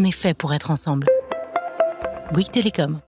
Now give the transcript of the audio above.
On est fait pour être ensemble. Bouygues Télécom.